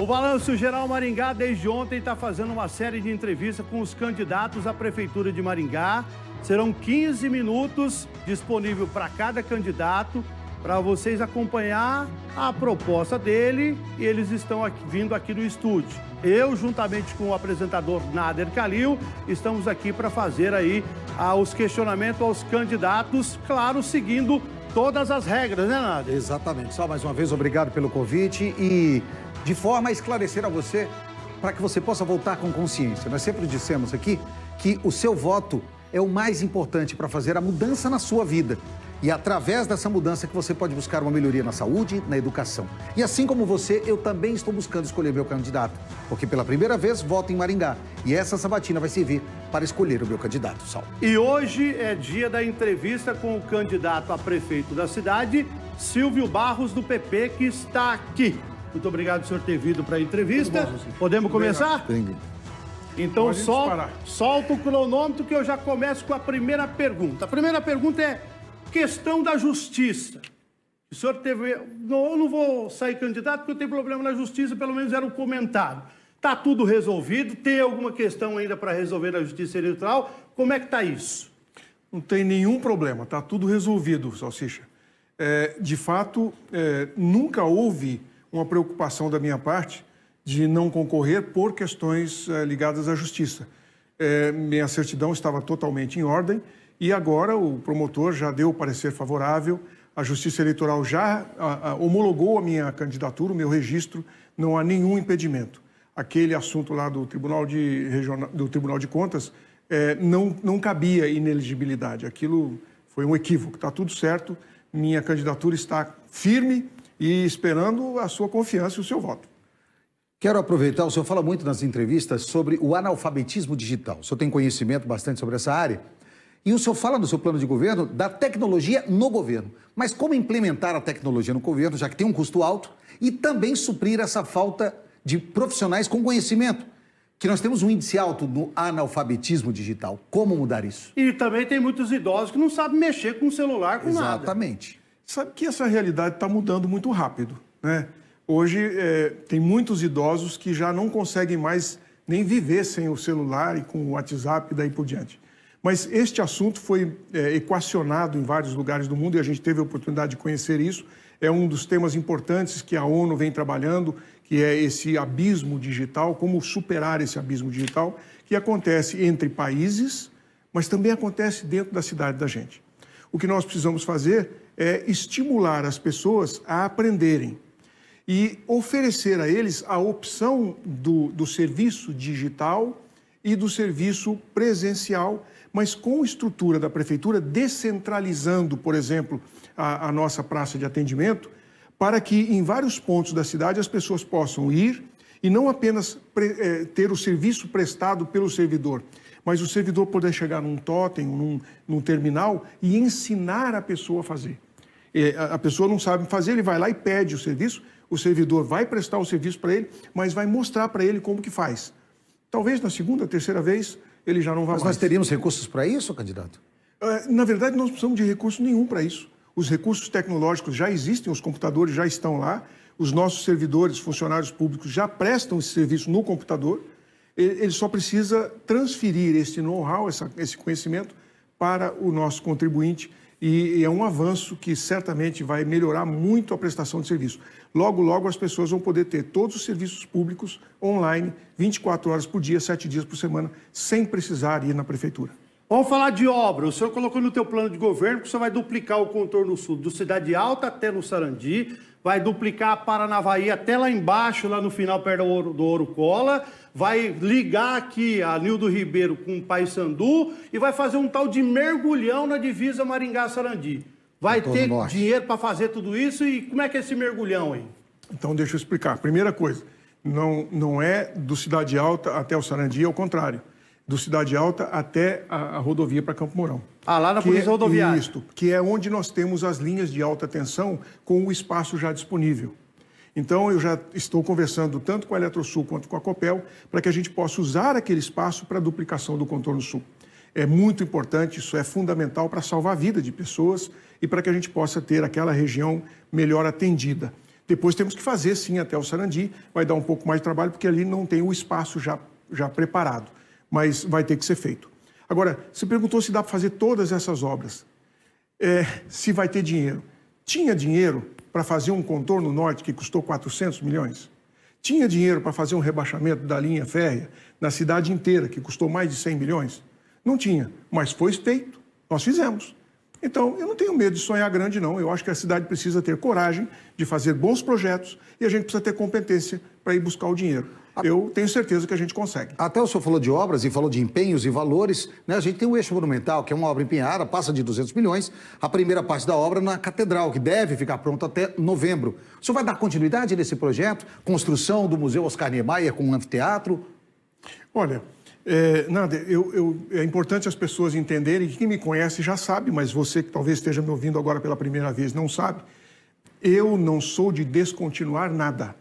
O Balanço Geral Maringá, desde ontem, está fazendo uma série de entrevistas com os candidatos à Prefeitura de Maringá. Serão 15 minutos disponível para cada candidato, para vocês acompanhar a proposta dele e eles estão aqui, vindo aqui no estúdio. Eu, juntamente com o apresentador Nader Kalil, estamos aqui para fazer aí ah, os questionamentos aos candidatos, claro, seguindo todas as regras, né, Nader? Exatamente. Só mais uma vez, obrigado pelo convite e de forma a esclarecer a você, para que você possa voltar com consciência. Nós sempre dissemos aqui que o seu voto é o mais importante para fazer a mudança na sua vida. E é através dessa mudança que você pode buscar uma melhoria na saúde, na educação. E assim como você, eu também estou buscando escolher meu candidato. Porque pela primeira vez voto em Maringá. E essa sabatina vai servir para escolher o meu candidato, Sal. E hoje é dia da entrevista com o candidato a prefeito da cidade, Silvio Barros, do PP, que está aqui. Muito obrigado senhor ter vindo para a entrevista. Bom, Podemos começar? Então sol, solta o cronômetro que eu já começo com a primeira pergunta. A primeira pergunta é questão da justiça. O senhor teve. Não, eu não vou sair candidato porque eu tenho problema na justiça, pelo menos era um comentário. Está tudo resolvido? Tem alguma questão ainda para resolver na justiça eleitoral? Como é que está isso? Não tem nenhum problema, está tudo resolvido, Salsicha. É, de fato, é, nunca houve uma preocupação da minha parte de não concorrer por questões é, ligadas à justiça. É, minha certidão estava totalmente em ordem e agora o promotor já deu o parecer favorável, a Justiça Eleitoral já a, a, homologou a minha candidatura, o meu registro, não há nenhum impedimento. Aquele assunto lá do Tribunal de, Regional, do Tribunal de Contas é, não, não cabia ineligibilidade. Aquilo foi um equívoco, está tudo certo, minha candidatura está firme e esperando a sua confiança e o seu voto. Quero aproveitar, o senhor fala muito nas entrevistas sobre o analfabetismo digital. O senhor tem conhecimento bastante sobre essa área? E o senhor fala no seu plano de governo da tecnologia no governo. Mas como implementar a tecnologia no governo, já que tem um custo alto, e também suprir essa falta de profissionais com conhecimento? Que nós temos um índice alto no analfabetismo digital. Como mudar isso? E também tem muitos idosos que não sabem mexer com o celular, com Exatamente. nada. Exatamente. Sabe que essa realidade está mudando muito rápido, né? Hoje é, tem muitos idosos que já não conseguem mais nem viver sem o celular e com o WhatsApp e daí por diante. Mas este assunto foi é, equacionado em vários lugares do mundo e a gente teve a oportunidade de conhecer isso. É um dos temas importantes que a ONU vem trabalhando, que é esse abismo digital, como superar esse abismo digital, que acontece entre países, mas também acontece dentro da cidade da gente. O que nós precisamos fazer é estimular as pessoas a aprenderem e oferecer a eles a opção do, do serviço digital e do serviço presencial mas com estrutura da prefeitura, descentralizando, por exemplo, a, a nossa praça de atendimento, para que em vários pontos da cidade as pessoas possam ir e não apenas pre, é, ter o serviço prestado pelo servidor, mas o servidor poder chegar num totem, num, num terminal e ensinar a pessoa a fazer. A pessoa não sabe fazer, ele vai lá e pede o serviço, o servidor vai prestar o serviço para ele, mas vai mostrar para ele como que faz. Talvez na segunda, terceira vez, ele já não vai Mas mais. nós teríamos recursos para isso, candidato? É, na verdade, nós não precisamos de recurso nenhum para isso. Os recursos tecnológicos já existem, os computadores já estão lá, os nossos servidores, funcionários públicos já prestam esse serviço no computador. Ele só precisa transferir esse know-how, esse conhecimento, para o nosso contribuinte e é um avanço que certamente vai melhorar muito a prestação de serviço. Logo, logo as pessoas vão poder ter todos os serviços públicos online, 24 horas por dia, 7 dias por semana, sem precisar ir na prefeitura. Vamos falar de obra. O senhor colocou no teu plano de governo que o senhor vai duplicar o contorno sul, do Cidade Alta até no Sarandi, vai duplicar a Paranavaí até lá embaixo, lá no final, perto do Ouro, do Ouro Cola, vai ligar aqui a Nildo Ribeiro com o Paysandu e vai fazer um tal de mergulhão na divisa Maringá-Sarandi. Vai ter norte. dinheiro para fazer tudo isso e como é que é esse mergulhão aí? Então, deixa eu explicar. Primeira coisa, não, não é do Cidade Alta até o Sarandi, é o contrário. Do Cidade Alta até a, a rodovia para Campo Mourão. Ah, lá na Polícia é, Rodoviária. Isto, que é onde nós temos as linhas de alta tensão com o espaço já disponível. Então, eu já estou conversando tanto com a Eletrosul quanto com a Copel para que a gente possa usar aquele espaço para a duplicação do contorno sul. É muito importante, isso é fundamental para salvar a vida de pessoas e para que a gente possa ter aquela região melhor atendida. Depois temos que fazer, sim, até o Sarandi. Vai dar um pouco mais de trabalho, porque ali não tem o espaço já, já preparado. Mas vai ter que ser feito. Agora, você perguntou se dá para fazer todas essas obras. É, se vai ter dinheiro. Tinha dinheiro para fazer um contorno norte que custou 400 milhões? Tinha dinheiro para fazer um rebaixamento da linha férrea na cidade inteira, que custou mais de 100 milhões? Não tinha, mas foi feito. Nós fizemos. Então, eu não tenho medo de sonhar grande, não. Eu acho que a cidade precisa ter coragem de fazer bons projetos e a gente precisa ter competência para ir buscar o dinheiro. Eu tenho certeza que a gente consegue. Até o senhor falou de obras e falou de empenhos e valores. Né? A gente tem o Eixo Monumental, que é uma obra empenhada, passa de 200 milhões. A primeira parte da obra na Catedral, que deve ficar pronta até novembro. O senhor vai dar continuidade nesse projeto? Construção do Museu Oscar Niemeyer com um anfiteatro? Olha, é, nada, eu, eu, é importante as pessoas entenderem, quem me conhece já sabe, mas você que talvez esteja me ouvindo agora pela primeira vez não sabe, eu não sou de descontinuar nada.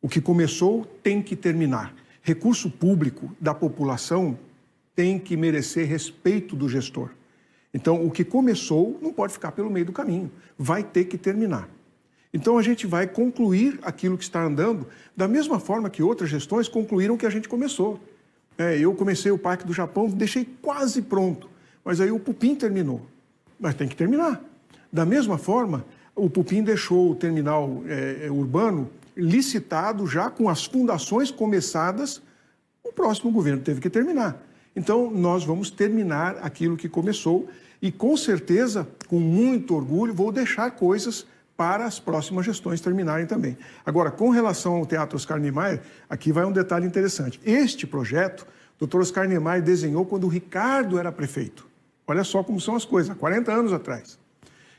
O que começou tem que terminar. Recurso público da população tem que merecer respeito do gestor. Então, o que começou não pode ficar pelo meio do caminho, vai ter que terminar. Então, a gente vai concluir aquilo que está andando da mesma forma que outras gestões concluíram o que a gente começou. É, eu comecei o Parque do Japão, deixei quase pronto, mas aí o Pupim terminou. Mas tem que terminar. Da mesma forma, o Pupim deixou o terminal é, é, urbano licitado já com as fundações começadas, o próximo governo teve que terminar. Então, nós vamos terminar aquilo que começou e, com certeza, com muito orgulho, vou deixar coisas para as próximas gestões terminarem também. Agora, com relação ao Teatro Oscar Niemeyer, aqui vai um detalhe interessante. Este projeto, o Dr. Oscar Niemeyer desenhou quando o Ricardo era prefeito. Olha só como são as coisas, há 40 anos atrás.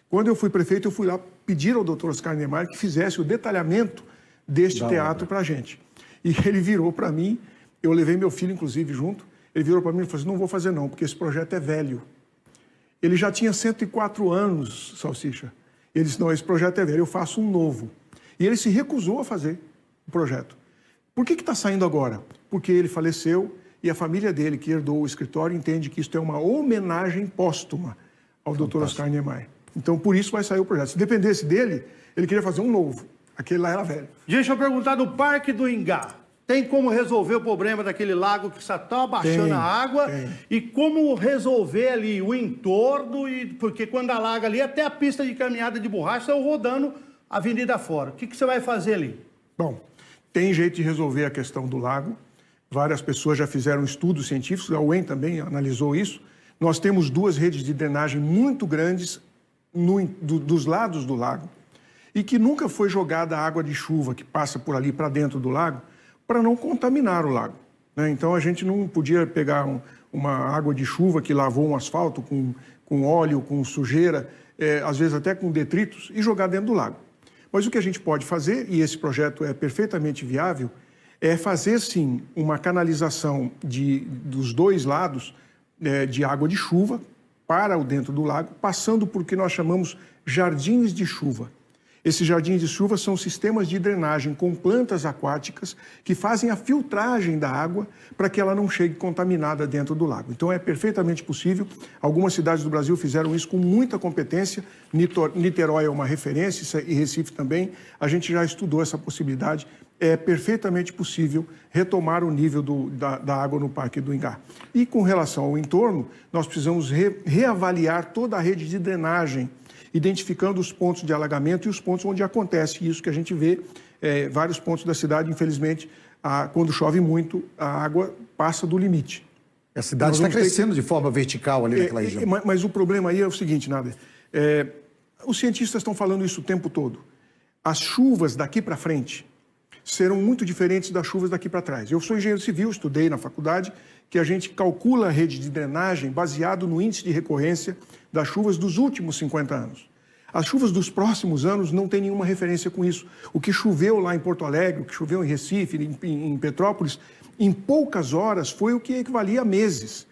Quando eu fui prefeito, eu fui lá pedir ao Dr. Oscar Niemeyer que fizesse o detalhamento deste da teatro para a gente. E ele virou para mim, eu levei meu filho, inclusive, junto, ele virou para mim e falou assim, não vou fazer não, porque esse projeto é velho. Ele já tinha 104 anos, Salsicha. Ele disse: não, esse projeto é velho, eu faço um novo. E ele se recusou a fazer o projeto. Por que está saindo agora? Porque ele faleceu e a família dele, que herdou o escritório, entende que isso é uma homenagem póstuma ao Fantástico. Dr. Oscar Niemeyer. Então, por isso vai sair o projeto. Se dependesse dele, ele queria fazer um novo. Aquele lá era velho. Deixa eu perguntar do Parque do Ingá. Tem como resolver o problema daquele lago que está tão abaixando tem, a água? Tem. E como resolver ali o entorno? E, porque quando alaga ali, até a pista de caminhada de borracha estão rodando a avenida fora. O que, que você vai fazer ali? Bom, tem jeito de resolver a questão do lago. Várias pessoas já fizeram estudos científicos, a UEM também analisou isso. Nós temos duas redes de drenagem muito grandes no, do, dos lados do lago e que nunca foi jogada água de chuva que passa por ali para dentro do lago para não contaminar o lago. Né? Então a gente não podia pegar um, uma água de chuva que lavou um asfalto com, com óleo, com sujeira, é, às vezes até com detritos, e jogar dentro do lago. Mas o que a gente pode fazer, e esse projeto é perfeitamente viável, é fazer sim uma canalização de, dos dois lados é, de água de chuva para o dentro do lago, passando por que nós chamamos jardins de chuva. Esses jardins de chuva são sistemas de drenagem com plantas aquáticas que fazem a filtragem da água para que ela não chegue contaminada dentro do lago. Então é perfeitamente possível. Algumas cidades do Brasil fizeram isso com muita competência. Niterói é uma referência e Recife também. A gente já estudou essa possibilidade. É perfeitamente possível retomar o nível do, da, da, água no Parque do Ingá. E com relação ao entorno, nós precisamos re, reavaliar toda a rede de drenagem identificando os pontos de alagamento e os pontos onde acontece isso que a gente vê, é, vários pontos da cidade, infelizmente, a, quando chove muito, a água passa do limite. A cidade está crescendo ter... de forma vertical ali é, naquela região. É, mas, mas, o problema aí é o seguinte, Nader, é, os cientistas estão falando isso o tempo todo. As chuvas daqui para frente serão muito diferentes das chuvas daqui para trás. Eu sou engenheiro civil, estudei na faculdade, que a gente calcula a rede de drenagem baseado no índice de recorrência das chuvas dos últimos 50 anos. As chuvas dos próximos anos não têm nenhuma referência com isso. O que choveu lá em Porto Alegre, o que choveu em Recife, em, em Petrópolis, em poucas horas foi o que equivalia a meses.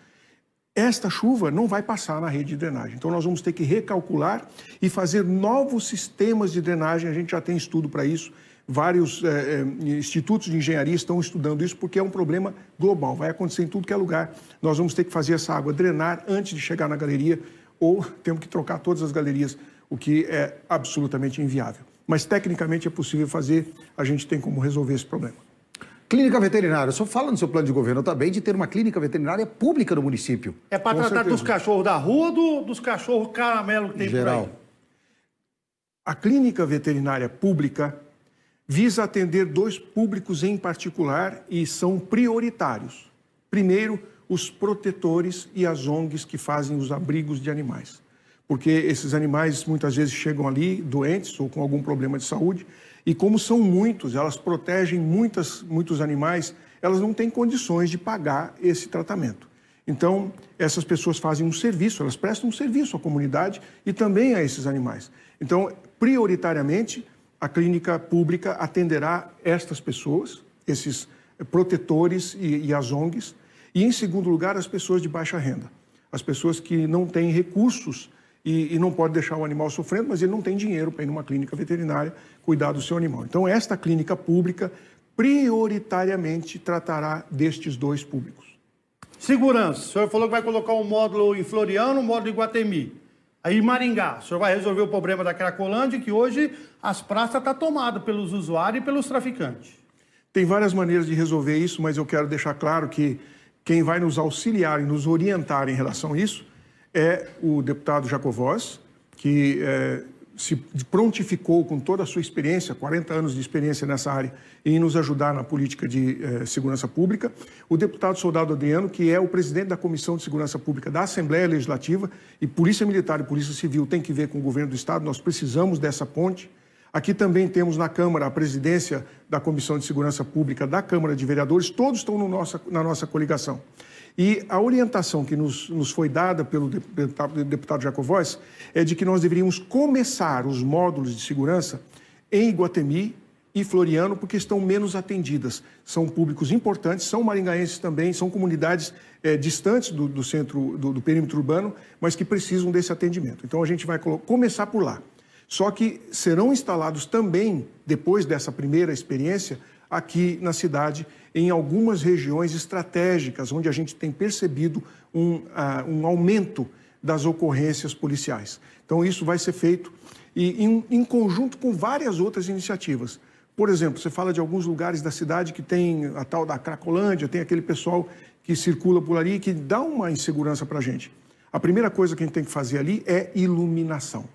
Esta chuva não vai passar na rede de drenagem. Então, nós vamos ter que recalcular e fazer novos sistemas de drenagem. A gente já tem estudo para isso. Vários é, institutos de engenharia estão estudando isso porque é um problema global. Vai acontecer em tudo que é lugar. Nós vamos ter que fazer essa água drenar antes de chegar na galeria ou temos que trocar todas as galerias, o que é absolutamente inviável. mas tecnicamente é possível fazer, a gente tem como resolver esse problema. Clínica veterinária. O senhor fala no seu plano de governo também de ter uma clínica veterinária pública no município. É para tratar certeza. dos cachorros da rua ou do, dos cachorros caramelo que tem Geral. por aí? A clínica veterinária pública visa atender dois públicos em particular e são prioritários. Primeiro, os protetores e as ONGs que fazem os abrigos de animais. Porque esses animais muitas vezes chegam ali doentes ou com algum problema de saúde, e como são muitos, elas protegem muitas, muitos animais, elas não têm condições de pagar esse tratamento. Então, essas pessoas fazem um serviço, elas prestam um serviço à comunidade e também a esses animais. Então, prioritariamente, a clínica pública atenderá estas pessoas, esses protetores e, e as ONGs, e, em segundo lugar, as pessoas de baixa renda, as pessoas que não têm recursos e, e não podem deixar o animal sofrendo, mas ele não tem dinheiro para ir numa clínica veterinária cuidar do seu animal. Então, esta clínica pública prioritariamente tratará destes dois públicos. Segurança. O senhor falou que vai colocar um módulo em Floriano, um módulo em Guatemi. Aí Maringá, o senhor vai resolver o problema da Cracolândia, que hoje as praças estão tá tomadas pelos usuários e pelos traficantes. Tem várias maneiras de resolver isso, mas eu quero deixar claro que quem vai nos auxiliar e nos orientar em relação a isso é o deputado Jacovós, que é, se prontificou com toda a sua experiência, 40 anos de experiência nessa área, em nos ajudar na política de eh, segurança pública. O deputado Soldado Adriano, que é o presidente da Comissão de Segurança Pública da Assembleia Legislativa, e Polícia Militar e Polícia Civil tem que ver com o governo do Estado, nós precisamos dessa ponte. Aqui também temos na Câmara a presidência da Comissão de Segurança Pública da Câmara de Vereadores, todos estão no nossa, na nossa coligação. E a orientação que nos, nos foi dada pelo deputado, deputado Jacovós é de que nós deveríamos começar os módulos de segurança em Iguatemi e Floriano, porque estão menos atendidas. São públicos importantes, são maringaenses também, são comunidades é, distantes do, do centro, do, do, perímetro urbano, mas que precisam desse atendimento. Então a gente vai começar por lá. Só que serão instalados também, depois dessa primeira experiência, aqui na cidade, em algumas regiões estratégicas, onde a gente tem percebido um, uh, um aumento das ocorrências policiais. Então, isso vai ser feito e, em, em, conjunto com várias outras iniciativas. Por exemplo, você fala de alguns lugares da cidade que tem a tal da Cracolândia, tem aquele pessoal que circula por ali que dá uma insegurança para a gente. A primeira coisa que a gente tem que fazer ali é iluminação.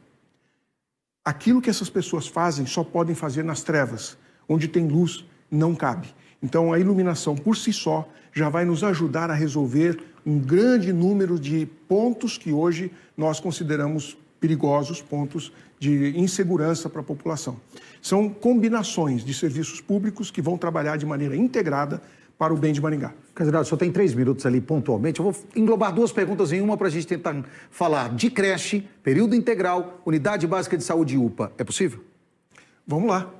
Aquilo que essas pessoas fazem só podem fazer nas trevas, onde tem luz, não cabe. Então, a iluminação por si só já vai nos ajudar a resolver um grande número de pontos que hoje nós consideramos perigosos, pontos de insegurança para a população. São combinações de serviços públicos que vão trabalhar de maneira integrada para o bem de Maringá. Candidato, só tem três minutos ali pontualmente. Eu vou englobar duas perguntas em uma para a gente tentar falar de creche, período integral, unidade básica de saúde e UPA. É possível? Vamos lá.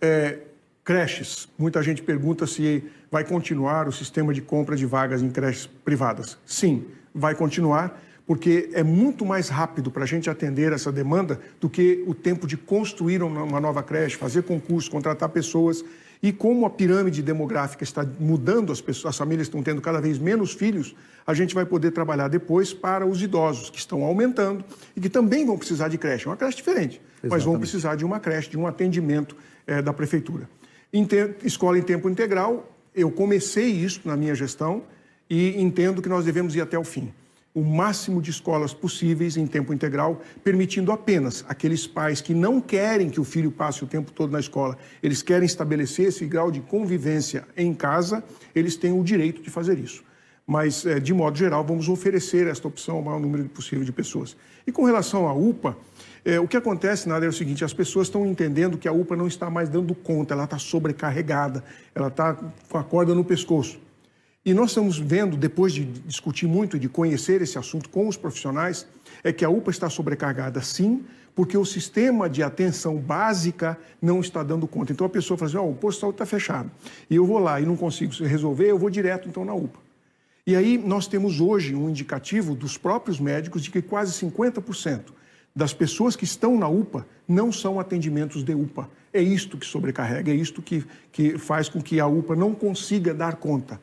É, Creches. Muita gente pergunta se vai continuar o sistema de compra de vagas em creches privadas. Sim, vai continuar, porque é muito mais rápido para a gente atender essa demanda do que o tempo de construir uma nova creche, fazer concurso, contratar pessoas. E como a pirâmide demográfica está mudando, as, pessoas, as famílias estão tendo cada vez menos filhos, a gente vai poder trabalhar depois para os idosos, que estão aumentando e que também vão precisar de creche. É uma creche diferente, Exatamente. mas vão precisar de uma creche, de um atendimento é, da prefeitura escola em tempo integral, eu comecei isso na minha gestão e entendo que nós devemos ir até o fim. O máximo de escolas possíveis em tempo integral, permitindo apenas aqueles pais que não querem que o filho passe o tempo todo na escola, eles querem estabelecer esse grau de convivência em casa, eles têm o direito de fazer isso. Mas, eh, de modo geral, vamos oferecer esta opção ao maior número possível de pessoas. E com relação à UPA, é, o que acontece, Nada, é o seguinte: as pessoas estão entendendo que a UPA não está mais dando conta, ela está sobrecarregada, ela está com a corda no pescoço. E nós estamos vendo, depois de discutir muito e de conhecer esse assunto com os profissionais, é que a UPA está sobrecarregada sim, porque o sistema de atenção básica não está dando conta. Então a pessoa fala assim: oh, o posto de saúde está fechado, e eu vou lá e não consigo resolver, eu vou direto então na UPA. E aí nós temos hoje um indicativo dos próprios médicos de que quase 50% das pessoas que estão na UPA não são atendimentos de UPA. É isto que sobrecarrega, é isto que, que faz com que a UPA não consiga dar conta.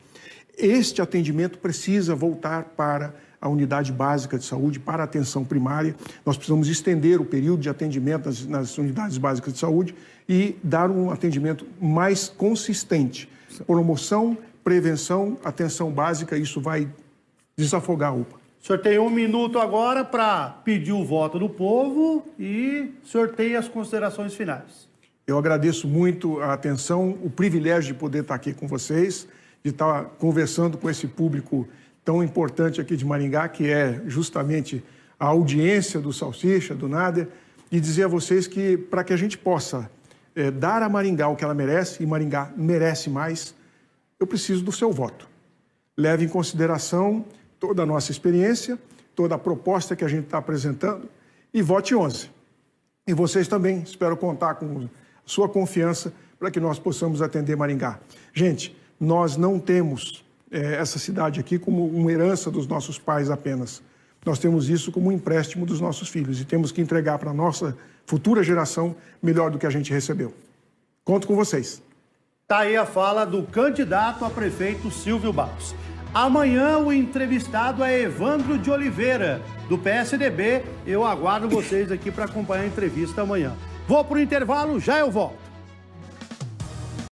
Este atendimento precisa voltar para a unidade básica de saúde para a atenção primária. Nós precisamos estender o período de atendimento nas, nas unidades básicas de saúde e dar um atendimento mais consistente. Promoção, prevenção, atenção básica, isso vai desafogar a UPA. O senhor tem um minuto agora para pedir o voto do povo e o senhor tem as considerações finais. Eu agradeço muito a atenção, o privilégio de poder estar aqui com vocês, de estar conversando com esse público tão importante aqui de Maringá, que é justamente a audiência do Salsicha, do Nader, e dizer a vocês que para que a gente possa é, dar a Maringá o que ela merece, e Maringá merece mais, eu preciso do seu voto. Leve em consideração toda a nossa experiência, toda a proposta que a gente está apresentando, e vote 11. E vocês também, espero contar com sua confiança para que nós possamos atender Maringá. Gente, nós não temos é, essa cidade aqui como uma herança dos nossos pais apenas. Nós temos isso como um empréstimo dos nossos filhos e temos que entregar para a nossa futura geração melhor do que a gente recebeu. Conto com vocês. Está aí a fala do candidato a prefeito Silvio Barros. Amanhã o entrevistado é Evandro de Oliveira, do PSDB. Eu aguardo vocês aqui para acompanhar a entrevista amanhã. Vou para o intervalo, já eu volto.